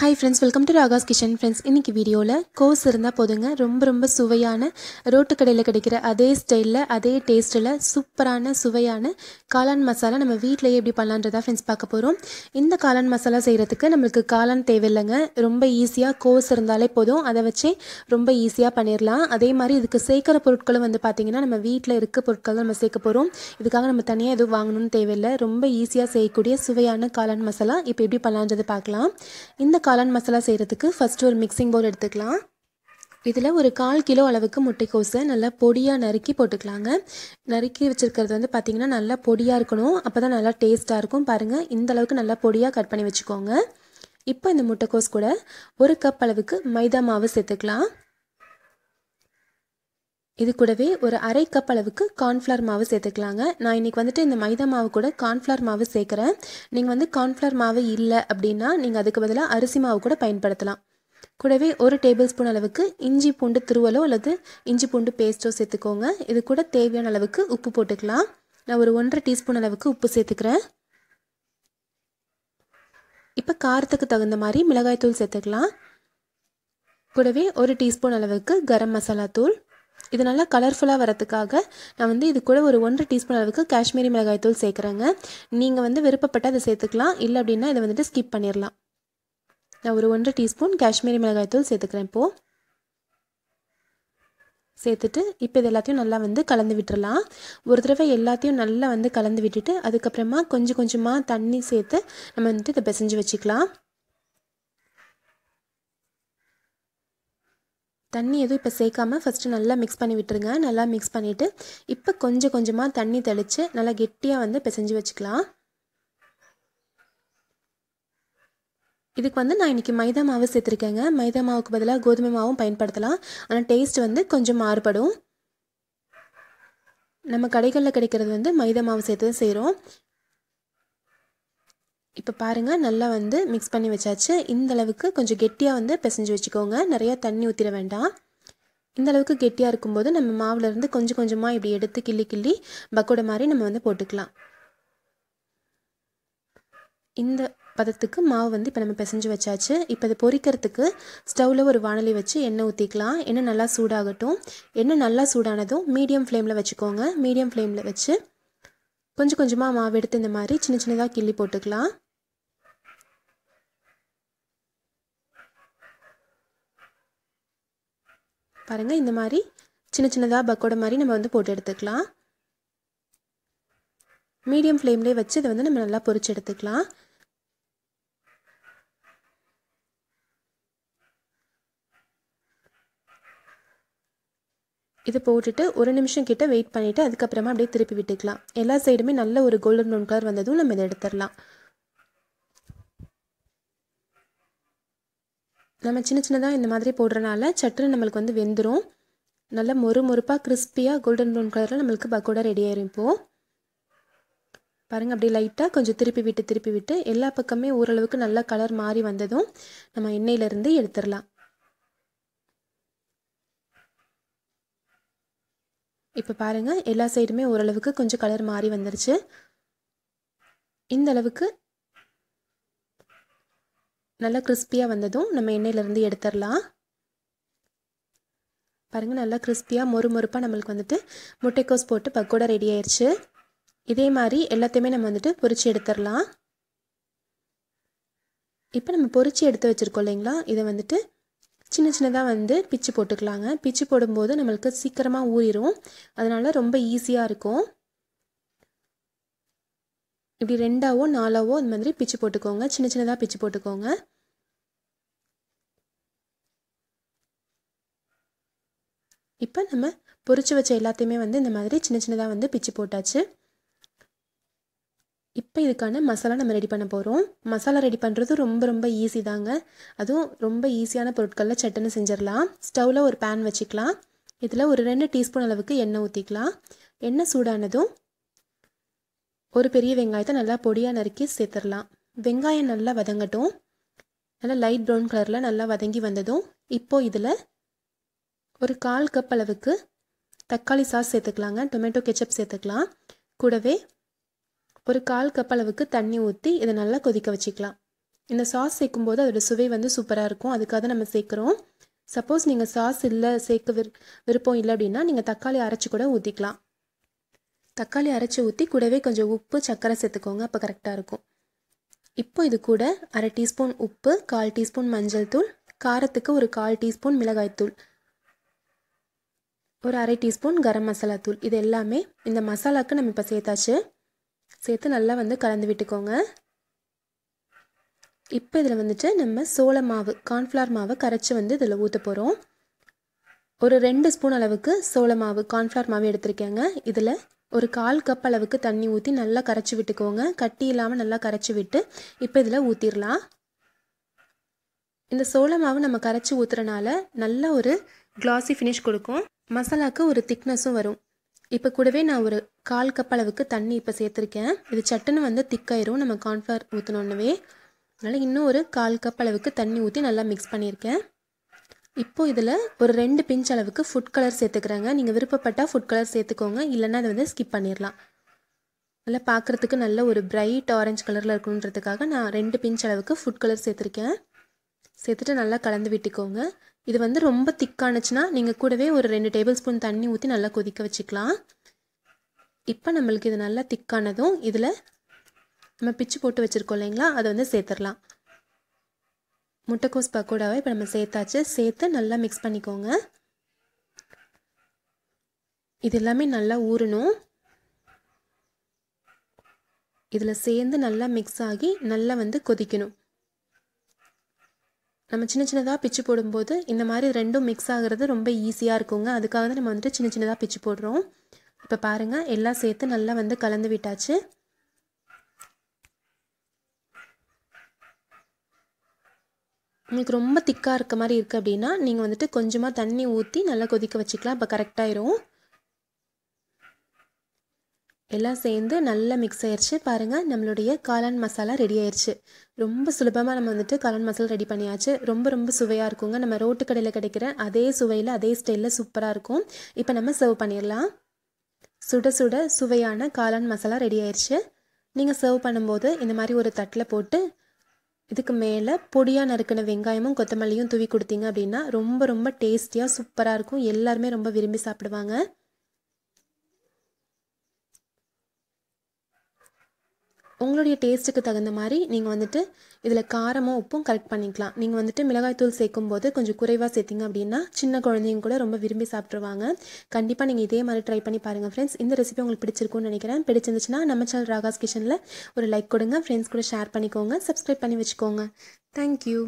Hi friends welcome to Raga's kitchen friends இன்றைக்கி வீடியோவில் கோஸ் இருந்தால் போதுங்க. ரொம்ப ரொம்ப சுவையான ரோட்டு கடையில் கிடைக்கிற அதே ஸ்டைலில் அதே டேஸ்ட்டில் சூப்பரான சுவையான காளான் மசாலா நம்ம வீட்டிலேயே எப்படி பண்ணலான்றதா ஃப்ரெண்ட்ஸ் பார்க்க போகிறோம் இந்த காளான் மசாலா செய்கிறதுக்கு நம்மளுக்கு காளான் தேவையில்லைங்க. ரொம்ப ஈஸியாக கோஸ் இருந்தாலே போதும். அதை வச்சே ரொம்ப ஈஸியாக பண்ணிடலாம் அதே மாதிரி இதுக்கு சேர்க்குற பொருட்களும் வந்து பார்த்திங்கன்னா நம்ம வீட்டில் இருக்க பொருட்கள் தான் நம்ம சேர்க்க போகிறோம் இதுக்காக நம்ம தனியாக எதுவும் வாங்கணும்னு தேவையில்லை. ரொம்ப ஈஸியாக செய்யக்கூடிய சுவையான காளான் மசாலா. இப்போ எப்படி பண்ணலான்றது பார்க்கலாம். இந்த காளான் மசாலா செய்கிறதுக்கு ஃபஸ்ட்டு ஒரு மிக்சிங் பவுல் எடுத்துக்கலாம். இதில் ஒரு கால் கிலோ அளவுக்கு முட்டைக்கோஸை நல்லா பொடியாக நறுக்கி போட்டுக்கலாங்க. நறுக்கி வச்சுருக்கிறது வந்து பார்த்திங்கன்னா நல்லா பொடியாக இருக்கணும். அப்போ தான் நல்லா டேஸ்ட்டாக இருக்கும். பாருங்கள் இந்த அளவுக்கு நல்லா பொடியாக கட் பண்ணி வச்சுக்கோங்க. இப்போ இந்த முட்டைக்கோஸ் கூட ஒரு கப் அளவுக்கு மைதா மாவு சேர்த்துக்கலாம். இது கூடவே ஒரு அரை கப் அளவுக்கு கார்ன்ஃப்ளவர் மாவு சேர்த்துக்கலாங்க. நான் இன்றைக்கி வந்துட்டு இந்த மைதா மாவு கூட கார்ன்ஃப்ளவர் மாவு சேர்க்குறேன். நீங்கள் வந்து கார்ன்ஃப்ளவர் மாவு இல்லை அப்படின்னா நீங்கள் அதுக்கு பதிலாக அரிசி மாவு கூட பயன்படுத்தலாம். கூடவே ஒரு டேபிள் ஸ்பூன் அளவுக்கு இஞ்சி பூண்டு திருவலோ அல்லது இஞ்சி பூண்டு பேஸ்ட்டோ சேர்த்துக்கோங்க. இது கூட தேவையான அளவுக்கு உப்பு போட்டுக்கலாம். நான் ஒரு ஒன்றரை டீஸ்பூன் அளவுக்கு உப்பு சேர்த்துக்கிறேன். இப்போ காரத்துக்கு தகுந்த மாதிரி மிளகாய்த்தூள் சேர்த்துக்கலாம். கூடவே ஒரு டீஸ்பூன் அளவுக்கு கரம் மசாலா தூள். இது நல்லா கலர்ஃபுல்லாக வரத்துக்காக நான் வந்து இது கூட ஒரு ஒன்றரை டீஸ்பூன் அளவுக்கு காஷ்மீரி மிளகாய் தூள் சேர்க்குறேங்க. நீங்கள் வந்து விருப்பப்பட்டு அதை சேர்த்துக்கலாம். இல்லை அப்படின்னா இதை வந்துட்டு ஸ்கிப் பண்ணிடலாம் நான் ஒரு ஒன்றரை டீஸ்பூன் காஷ்மீரி மிளகாய் தூள் சேர்த்துக்கிறேன் இப்போது சேர்த்துட்டு இப்போ இது எல்லாத்தையும் நல்லா வந்து கலந்து விட்டுறலாம் ஒரு தடவை எல்லாத்தையும் நல்லா வந்து கலந்து விட்டுட்டு அதுக்கப்புறமா கொஞ்சம் கொஞ்சமாக தண்ணி சேர்த்து நம்ம வந்துட்டு இதை பிசைஞ்சு வச்சுக்கலாம். தண்ணி எதுவும் இப்போ சேர்க்காம ஃபஸ்ட்டு நல்லா மிக்ஸ் பண்ணி விட்டுருங்க. நல்லா மிக்ஸ் பண்ணிவிட்டு இப்போ கொஞ்சம் கொஞ்சமாக தண்ணி தெளித்து நல்லா கெட்டியாக வந்து பிசைஞ்சு வச்சுக்கலாம். இதுக்கு வந்து நான் இன்றைக்கி மைதா மாவு சேர்த்துருக்கேங்க. மைதா மாவுக்கு பதிலாக கோதுமை மாவும் பயன்படுத்தலாம். ஆனால் டேஸ்ட் வந்து கொஞ்சம் மாறுபடும். நம்ம கடைகளில் கிடைக்கிறது வந்து மைதா மாவு சேர்த்து தான் செய்கிறோம் இப்போ பாருங்கள் நல்லா வந்து மிக்ஸ் பண்ணி வச்சாச்சு. இந்த அளவுக்கு கொஞ்சம் கெட்டியாக வந்து பிசைஞ்சு வச்சுக்கோங்க. நிறையா தண்ணி ஊற்றிட வேண்டாம். இந்த அளவுக்கு கெட்டியாக இருக்கும்போது நம்ம மாவுலேருந்து கொஞ்சம் கொஞ்சமாக இப்படி எடுத்து கிள்ளி கிள்ளி பக்கோடை மாதிரி நம்ம வந்து போட்டுக்கலாம். இந்த பதத்துக்கு மாவு வந்து இப்போ நம்ம பிசைஞ்சு வச்சாச்சு. இப்போ அதை பொரிக்கிறதுக்கு ஸ்டவ்வில் ஒரு வானலி வச்சு எண்ணெய் ஊற்றிக்கலாம் எண்ணெய் நல்லா சூடாகட்டும். எண்ணெய் நல்லா சூடானதும் மீடியம் ஃப்ளேமில் வச்சுக்கோங்க. மீடியம் ஃப்ளேமில் வச்சு கொஞ்சம் கொஞ்சமாக மாவு எடுத்து இந்த மாதிரி சின்ன சின்னதாக கிள்ளி போட்டுக்கலாம். பாருங்கள் இந்த மாதிரி சின்ன சின்னதாக பக்கோடை மாதிரி நம்ம வந்து போட்டு எடுத்துக்கலாம். மீடியம் ஃப்ளேம்லேயே வச்சு இதை வந்து நம்ம நல்லா பொரிச்சு எடுத்துக்கலாம். இது போட்டுட்டு ஒரு நிமிஷம் கிட்ட வெயிட் பண்ணிவிட்டு அதுக்கப்புறமா அப்படியே திருப்பி விட்டுக்கலாம். எல்லா சைடுமே நல்ல ஒரு கோல்டன் ப்ரௌன் கலர் வந்ததும் நம்ம இதை எடுத்துடலாம். நம்ம சின்ன சின்னதாக இந்த மாதிரி போடுறனால சட்டுன்னு நம்மளுக்கு வந்து வெந்துடும் நல்ல மொறு மொறுப்பாக கிறிஸ்பியாக கோல்டன் ப்ரௌன் கலரில் நம்மளுக்கு பக்கோடா ரெடி ஆயிரும் இப்போது பாருங்கள் அப்படியே லைட்டாக கொஞ்சம் திருப்பி விட்டு திருப்பி விட்டு எல்லா பக்கமே ஓரளவுக்கு நல்லா கலர் மாறி வந்ததும் நம்ம எண்ணெயிலேருந்து எடுத்துடலாம். இப்போ பாருங்கள் எல்லா சைடுமே ஓரளவுக்கு கொஞ்சம் கலர் மாறி வந்துருச்சு. இந்த அளவுக்கு நல்லா கிறிஸ்பியாக வந்ததும் நம்ம எண்ணெயிலேருந்து எடுத்துடலாம். பாருங்கள் நல்லா கிறிஸ்பியாக மொறு மொறுப்பாக நம்மளுக்கு வந்துட்டு முட்டைக்கோஸ் போட்டு பக்கோடா ரெடி ஆயிடுச்சு இதே மாதிரி எல்லாத்தையுமே நம்ம வந்துட்டு பொறிச்சு எடுத்துடலாம். இப்போ நம்ம பொறிச்சு எடுத்து வச்சுருக்கோம் இல்லைங்களா? இதை வந்துட்டு சின்ன சின்னதாக வந்து பிச்சு போட்டுக்கலாங்க. பிச்சு போடும்போது நம்மளுக்கு சீக்கிரமாக ஊறிடும் அதனால் ரொம்ப ஈஸியாக இருக்கும். இப்படி ரெண்டாவோ நாலாவோ அந்த மாதிரி பிச்சு போட்டுக்கோங்க. சின்ன சின்னதாக பிச்சு போட்டுக்கோங்க. இப்போ நம்ம பொரிச்சு வச்ச எல்லாத்தையுமே வந்து இந்த மாதிரி சின்ன சின்னதாக வந்து பிச்சு போட்டாச்சு. இப்போ இதுக்கான மசாலா நம்ம ரெடி பண்ண போகிறோம் மசாலா ரெடி பண்ணுறது ரொம்ப ரொம்ப ஈஸி தாங்க. அதுவும் ரொம்ப ஈஸியான பொருட்களில் சட்டுன்னு செஞ்சிடலாம். ஸ்டவ்வில் ஒரு பேன் வச்சுக்கலாம். இதில் ஒரு ரெண்டு டீஸ்பூன் அளவுக்கு எண்ணெய் ஊற்றிக்கலாம் எண்ணெய் சூடானதும் ஒரு பெரிய வெங்காயத்தை நல்லா பொடியாக நறுக்கி சேர்த்துடலாம். வெங்காயம் நல்லா வதங்கட்டும். நல்லா லைட் ப்ரௌன் கலரில் நல்லா வதங்கி வந்ததும் இப்போது இதில் ஒரு கால் கப் அளவுக்கு தக்காளி சாஸ் சேர்த்துக்கலாங்க. டொமேட்டோ கெச்சப் சேர்த்துக்கலாம். கூடவே ஒரு கால் கப் அளவுக்கு தண்ணி ஊற்றி இதை நல்லா கொதிக்க வச்சுக்கலாம். இந்த சாஸ் சேர்க்கும்போது அதோட சுவை வந்து சூப்பராக இருக்கும். அதுக்காக தான் நம்ம சேர்க்குறோம். சப்போஸ் நீங்கள் சாஸ் இல்லை சேர்க்க விரு விருப்பம் இல்லை அப்படின்னா நீங்கள் தக்காளி அரைச்சி கூட ஊற்றிக்கலாம் தக்காளி அரைச்சி ஊற்றி கூடவே கொஞ்சம் உப்பு சர்க்கரை சேர்த்துக்கோங்க. அப்போ கரெக்டாக இருக்கும். இப்போ இது கூட அரை டீஸ்பூன் உப்பு கால் டீஸ்பூன் மஞ்சள் தூள் காரத்துக்கு ஒரு கால் டீஸ்பூன் மிளகாய்த்தூள் ஒரு அரை டீஸ்பூன் கரம் மசாலா தூள். இது எல்லாமே இந்த மசாலாவுக்கு நம்ம இப்போ சேர்த்தாச்சு. சேர்த்து நல்லா வந்து கலந்து விட்டுக்கோங்க. இப்போ இதில் வந்துட்டு நம்ம சோள மாவு கார்ன்ஃப்ளவர் மாவை கரைச்சி வந்து இதில் ஊற்ற போகிறோம் ஒரு ரெண்டு ஸ்பூன் அளவுக்கு சோள மாவு கார்ன்ஃப்ளவர் மாவு எடுத்திருக்கேங்க. இதில் ஒரு கால் கப் அளவுக்கு தண்ணி ஊற்றி நல்லா கரைச்சி விட்டுக்கோங்க. கட்டி இல்லாமல் நல்லா கரைச்சி விட்டு இப்போ இதில் ஊற்றிடலாம் இந்த சோள மாவு நம்ம கரைச்சி ஊற்றுறனால நல்ல ஒரு கிளாஸி ஃபினிஷ் கொடுக்கும். மசாலாவுக்கு ஒரு திக்னஸும் வரும். இப்போ கூடவே நான் ஒரு கால் கப் அளவுக்கு தண்ணி இப்போ சேர்த்துருக்கேன். இது சட்டுன்னு வந்து திக்காயிரும். நம்ம கார்ன்ஃப்ளவர் ஊற்றினோன்னவே அதனால் இன்னும் ஒரு கால் கப் அளவுக்கு தண்ணி ஊற்றி நல்லா மிக்ஸ் பண்ணியிருக்கேன். இப்போ இதில் ஒரு ரெண்டு பிஞ்ச் அளவுக்கு ஃபுட் கலர் சேர்த்துக்கிறேங்க. நீங்கள் விருப்பப்பட்டால் ஃபுட் கலர் சேர்த்துக்கோங்க. இல்லைன்னா அதை வந்து ஸ்கிப் பண்ணிடலாம் நல்லா பார்க்குறதுக்கு நல்ல ஒரு பிரைட் ஆரஞ்சு கலரில் இருக்கணுன்றதுக்காக நான் ரெண்டு பிஞ்ச் அளவுக்கு ஃபுட் கலர் சேர்த்துருக்கேன். சேர்த்துட்டு நல்லா கலந்து விட்டுக்கோங்க. இது வந்து ரொம்ப திக்கானுச்சுன்னா நீங்கள் கூடவே ஒரு ரெண்டு டேபிள் ஸ்பூன் தண்ணி ஊற்றி நல்லா கொதிக்க வச்சுக்கலாம். இப்போ நம்மளுக்கு இது நல்லா திக்கானதும் இதில் நம்ம பிச்சு போட்டு வச்சுருக்கோம் இல்லைங்களா? அதை வந்து சேர்த்துடலாம். முட்டைக்கோஸ் பக்கோடாவை இப்போ நம்ம சேர்த்தாச்சு. சேர்த்து நல்லா மிக்ஸ் பண்ணிக்கோங்க. இது எல்லாமே நல்லா ஊறணும். இதில் சேர்ந்து நல்லா மிக்ஸ் ஆகி நல்லா வந்து கொதிக்கணும். நம்ம சின்ன சின்னதாக பிச்சு போடும்போது இந்த மாதிரி ரெண்டும் மிக்ஸ் ஆகிறது ரொம்ப ஈஸியாக இருக்குங்க. அதுக்காக தான் நம்ம வந்துட்டு சின்ன சின்னதாக பிச்சு போடுறோம். இப்போ பாருங்கள் எல்லாம் சேர்த்து நல்லா வந்து கலந்து விட்டாச்சு. உங்களுக்கு ரொம்ப திக்காக இருக்க மாதிரி இருக்குது அப்படின்னா நீங்கள் வந்துட்டு கொஞ்சமாக தண்ணி ஊற்றி நல்லா கொதிக்க வச்சுக்கலாம். இப்போ கரெக்டாயிரும் எல்லாம் சேர்ந்து நல்லா மிக்ஸ் ஆயிடுச்சு பாருங்கள் நம்மளுடைய காளான் மசாலா ரெடி ஆயிடுச்சு ரொம்ப சுலபமாக நம்ம வந்துட்டு காளான் மசாலா ரெடி பண்ணியாச்சு. ரொம்ப ரொம்ப சுவையாக இருக்குங்க. நம்ம ரோட்டு கடையில் கிடைக்கிற அதே சுவையில் அதே ஸ்டைலில் சூப்பராக இருக்கும். இப்போ நம்ம சர்வ் பண்ணிடலாம். சுட சுட சுவையான காளான் மசாலா ரெடி ஆயிடுச்சு நீங்கள் சர்வ் பண்ணும்போது இந்த மாதிரி ஒரு தட்டில் போட்டு இதுக்கு மேலே பொடியாக நறுக்கின வெங்காயமும் கொத்தமல்லியும் தூவி கொடுத்தீங்க அப்படின்னா ரொம்ப ரொம்ப டேஸ்டியாக சூப்பராக இருக்கும். எல்லாருமே ரொம்ப விரும்பி சாப்பிடுவாங்க. உங்களுடைய டேஸ்ட்டுக்கு தகுந்த மாதிரி நீங்கள் வந்துட்டு இதில் காரமும் உப்பும் கரெக்ட் பண்ணிக்கலாம். நீங்கள் வந்துட்டு மிளகாய்த்தூள் சேர்க்கும் போது கொஞ்சம் குறைவாக சேர்த்திங்க அப்படின்னா சின்ன குழந்தைங்க கூட ரொம்ப விரும்பி சாப்பிட்ருவாங்க கண்டிப்பாக நீங்கள் இதே மாதிரி ட்ரை பண்ணி பாருங்கள் ஃப்ரெண்ட்ஸ் இந்த ரெசிபி உங்களுக்கு பிடிச்சிருக்கும்னு நினைக்கிறேன். பிடிச்சிருந்துச்சுன்னா நம்ம சேனல் ராகாஸ் கிச்சனில் ஒரு லைக் கொடுங்க. ஃப்ரெண்ட்ஸ் கூட ஷேர் பண்ணிக்கோங்க. சப்ஸ்கிரைப் பண்ணி வச்சுக்கோங்க. தேங்க்யூ